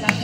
Gracias.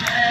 Yeah.